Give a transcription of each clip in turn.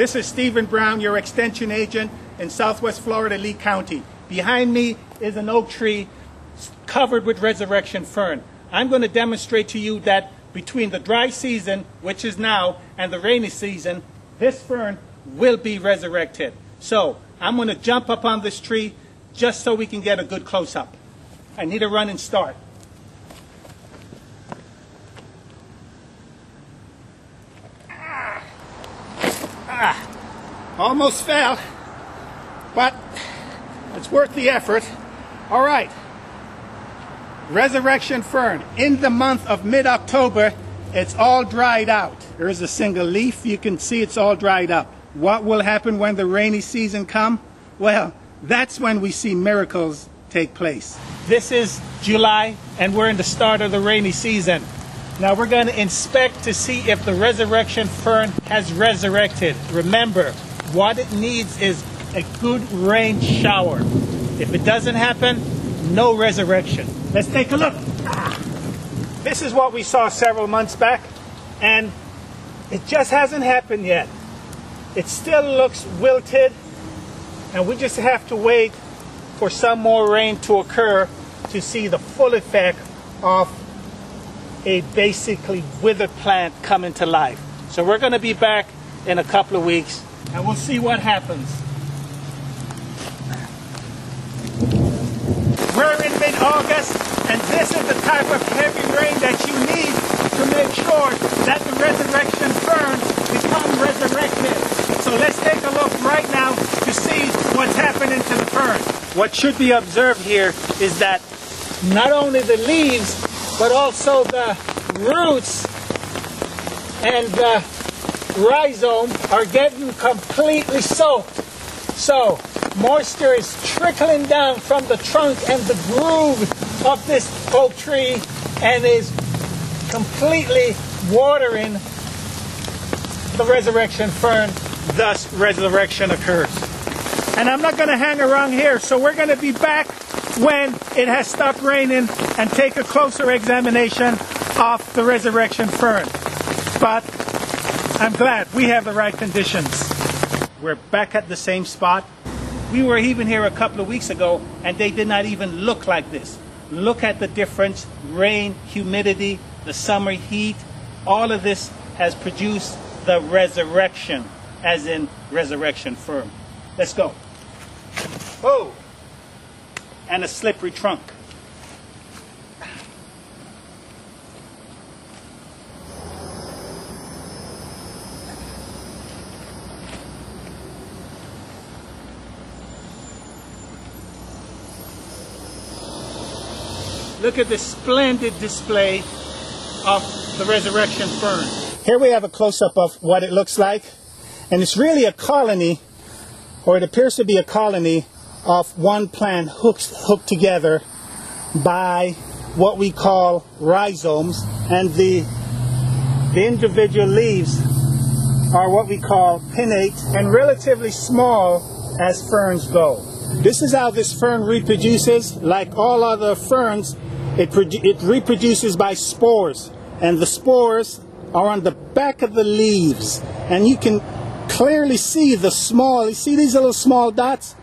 This is Stephen Brown, your extension agent in Southwest Florida, Lee County. Behind me is an oak tree covered with resurrection fern. I'm going to demonstrate to you that between the dry season, which is now, and the rainy season, this fern will be resurrected. So I'm going to jump up on this tree just so we can get a good close-up. I need a run and start. Ah, almost fell, but it's worth the effort. All right. Resurrection fern. In the month of mid-October, it's all dried out. There's a single leaf. You can see it's all dried up. What will happen when the rainy season come? Well, that's when we see miracles take place. This is July, and we're in the start of the rainy season. Now we're going to inspect to see if the resurrection fern has resurrected. Remember, what it needs is a good rain shower. If it doesn't happen, no resurrection. Let's take a look. This is what we saw several months back, and it just hasn't happened yet. It still looks wilted, and we just have to wait for some more rain to occur to see the full effect of a basically withered plant coming to life. So we're going to be back in a couple of weeks and we'll see what happens. We're in mid-August and this is the type of heavy rain that you need to make sure that the resurrection ferns become resurrected. So let's take a look right now to see what's happening to the ferns. What should be observed here is that not only the leaves but also the roots and the rhizome are getting completely soaked. So moisture is trickling down from the trunk and the groove of this oak tree and is completely watering the resurrection fern, thus resurrection occurs. And I'm not going to hang around here, so we're going to be back when it has stopped raining and take a closer examination of the resurrection fern. But I'm glad we have the right conditions. We're back at the same spot. We were even here a couple of weeks ago and they did not even look like this. Look at the difference, rain, humidity, the summer heat, all of this has produced the resurrection, as in resurrection fern. Let's go. Oh! and a slippery trunk. Look at this splendid display of the resurrection fern. Here we have a close-up of what it looks like. And it's really a colony, or it appears to be a colony of one plant hooked, hooked together by what we call rhizomes and the, the individual leaves are what we call pinnate and relatively small as ferns go. This is how this fern reproduces. Like all other ferns, it, it reproduces by spores and the spores are on the back of the leaves and you can clearly see the small, you see these little small dots?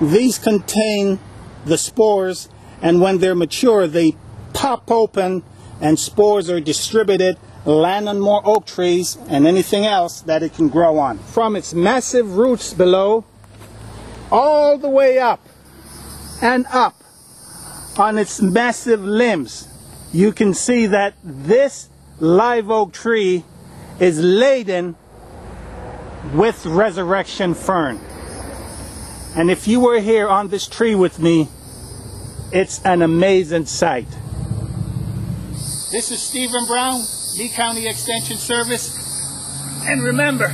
These contain the spores, and when they're mature, they pop open and spores are distributed, land on more oak trees and anything else that it can grow on. From its massive roots below, all the way up and up on its massive limbs, you can see that this live oak tree is laden with resurrection fern. And if you were here on this tree with me, it's an amazing sight. This is Stephen Brown, Lee County Extension Service. And remember,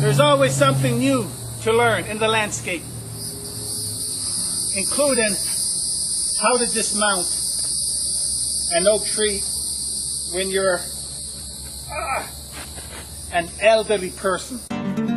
there's always something new to learn in the landscape, including how to dismount an oak tree when you're uh, an elderly person.